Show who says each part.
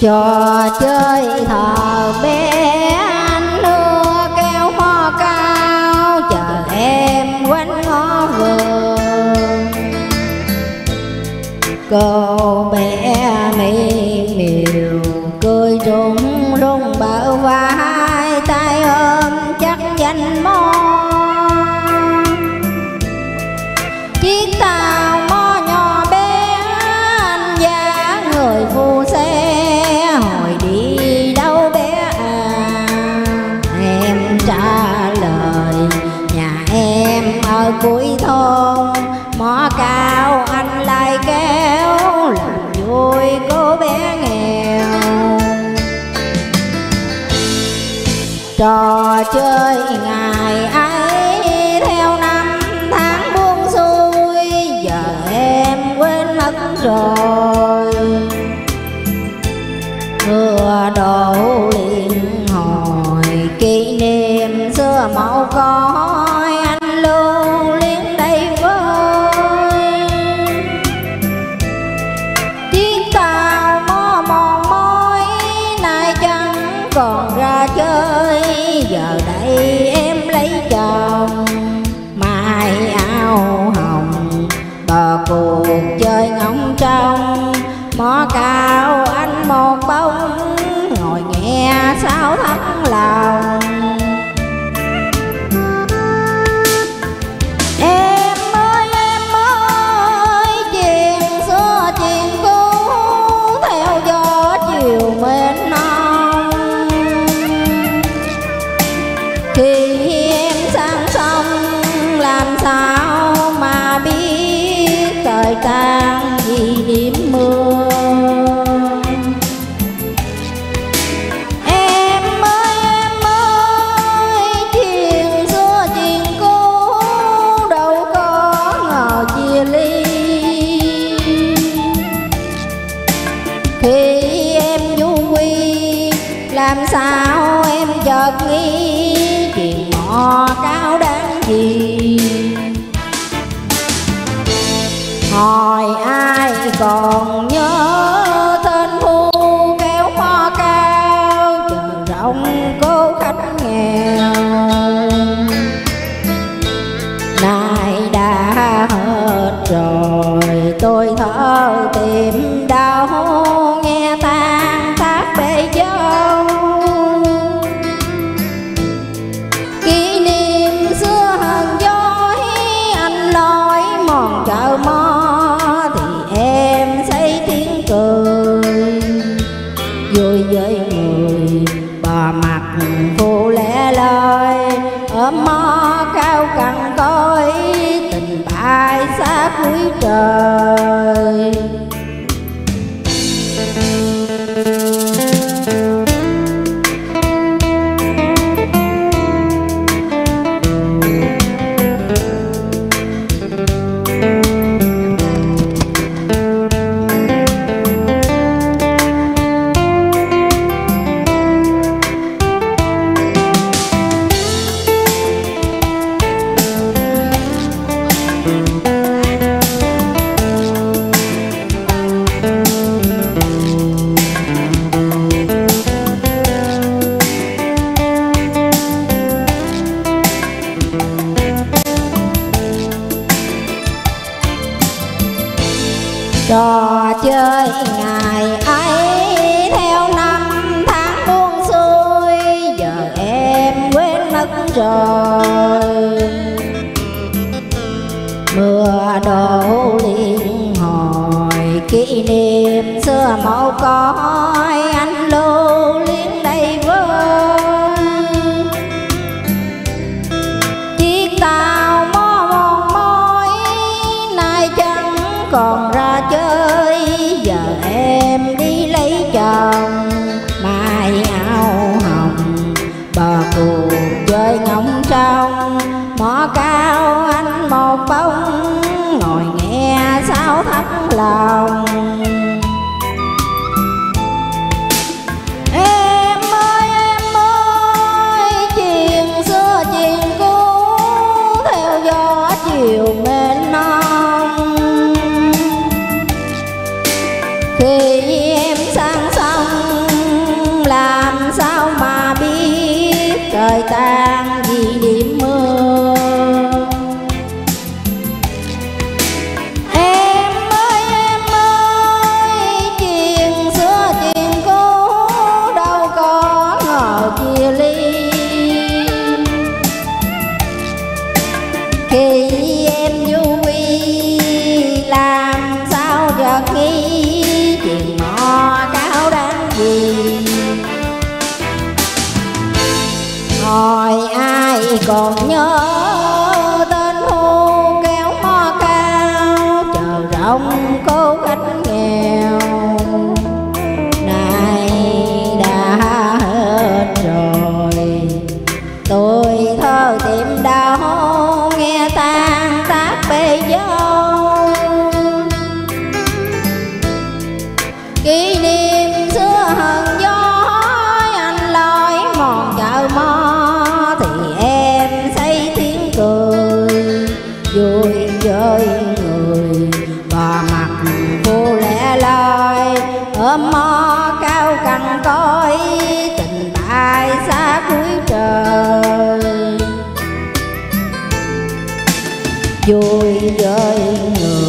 Speaker 1: trò chơi thờ bé anh hưa keo hoa cao chờ em quanh ngõ vườn. Ở cuối thôn mỏ cao anh lại kéo, làm vui cô bé nghèo. Trò chơi ngày ấy theo năm tháng buông xuôi, giờ em quên mất rồi. Mưa đổ còn ra chơi. Giờ đây em lấy chồng, mai áo hồng, bờ cuộc chơi ngóng trong mó cao anh một bông ngồi nghe sao thắt lòng. Khi em du quy làm sao em chợt nghĩ chuyện mò cao đáng gì? Hỏi ai còn nhớ tên phu kéo hoa cao chờ rộng cô khách nghèo. Nay đã hết rồi, tôi thở tìm đâu trời trò chơi ngày ấy. Theo năm tháng buông xuôi, giờ em quên mất rồi. Mưa đổ liên hồi, kỷ niệm xưa mau cõi cao anh một bông ngồi nghe sao thắt lòng. Hỏi ai còn nhớ? Trời vui với người